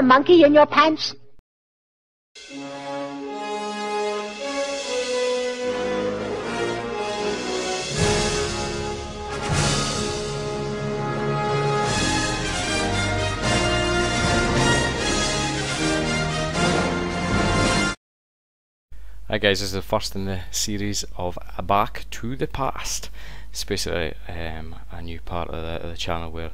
a monkey in your pants? Hi guys, this is the first in the series of Back to the Past. It's basically um, a new part of the, of the, channel where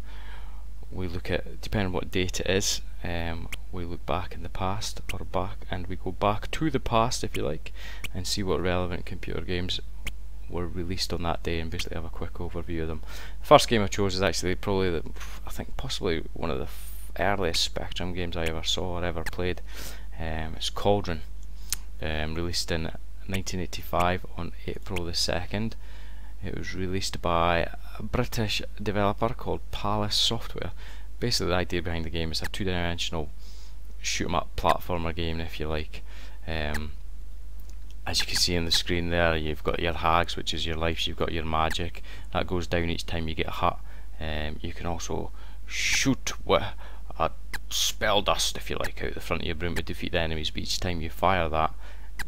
we look at, depending on what date it is, um, we look back in the past or back and we go back to the past if you like and see what relevant computer games were released on that day and basically have a quick overview of them. The first game I chose is actually probably, the, I think possibly one of the earliest Spectrum games I ever saw or ever played. Um, it's Cauldron um, released in 1985 on April the 2nd. It was released by a British developer called Palace Software. Basically, the idea behind the game is a two-dimensional shoot 'em up platformer game, if you like. Um, as you can see on the screen there, you've got your hags, which is your lives. You've got your magic that goes down each time you get hit. Um, you can also shoot with a spell dust, if you like, out the front of your broom to defeat the enemies. But each time you fire that,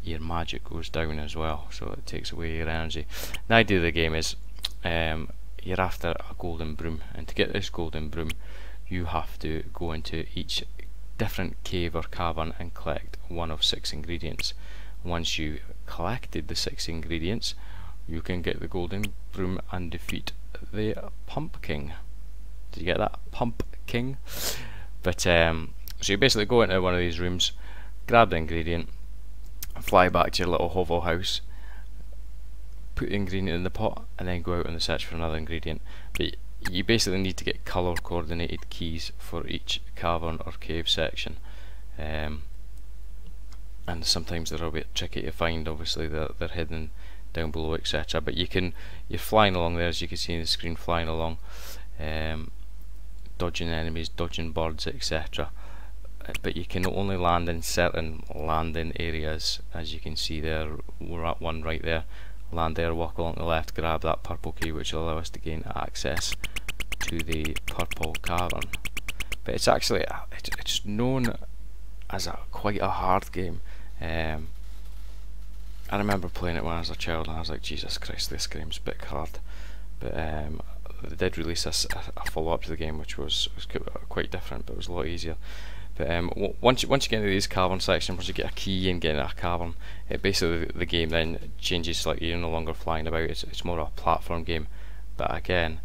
your magic goes down as well, so it takes away your energy. The idea of the game is um, you're after a golden broom, and to get this golden broom, you have to go into each different cave or cavern and collect one of six ingredients. Once you collected the six ingredients, you can get the golden broom and defeat the pumpkin. Did you get that? Pump King? But um, so you basically go into one of these rooms, grab the ingredient, fly back to your little hovel house, put the ingredient in the pot, and then go out the search for another ingredient. But you basically need to get color coordinated keys for each cavern or cave section. Um, and sometimes they're a bit tricky to find, obviously they're, they're hidden down below etc but you can you're flying along there as you can see in the screen flying along um, dodging enemies, dodging birds, etc. Uh, but you can only land in certain landing areas, as you can see there. We're at one right there. Land there, walk along the left, grab that purple key, which will allow us to gain access to the purple cavern. But it's actually it's known as a quite a hard game. Um, I remember playing it when I was a child, and I was like, Jesus Christ, this game's a bit hard. But um, they did release a, a follow-up to the game which was, was quite different but it was a lot easier but um, once you, once you get into these cavern sections, once you get a key and get into a cavern, it basically the game then changes slightly. You're no longer flying about. It's it's more of a platform game, but again,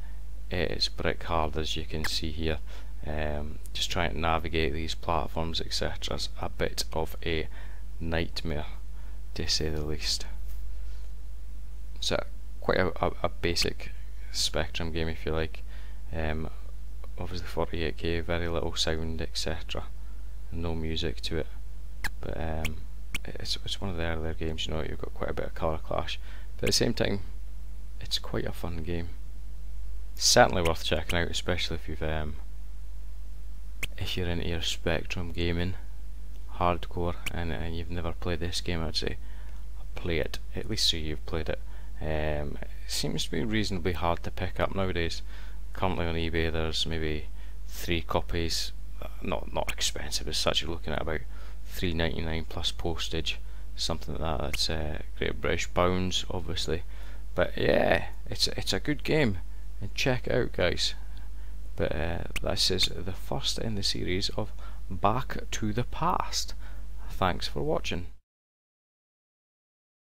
it's brick hard as you can see here. Um, just trying to navigate these platforms, etc. is a bit of a nightmare, to say the least. So quite a, a, a basic Spectrum game if you like. Um, obviously 48k, very little sound, etc. No music to it, but um, it's it's one of the earlier games. You know, you've got quite a bit of colour clash, but at the same time, it's quite a fun game. Certainly worth checking out, especially if you've um, if you're into your Spectrum gaming, hardcore, and, and you've never played this game. I'd say play it at least so you've played it. Um, it seems to be reasonably hard to pick up nowadays. Currently on eBay there's maybe three copies, not not expensive as such, you're looking at about three ninety nine plus postage, something like that. That's uh, Great British pounds, obviously. But yeah, it's it's a good game, and check it out, guys. But uh, this is the first in the series of Back to the Past. Thanks for watching.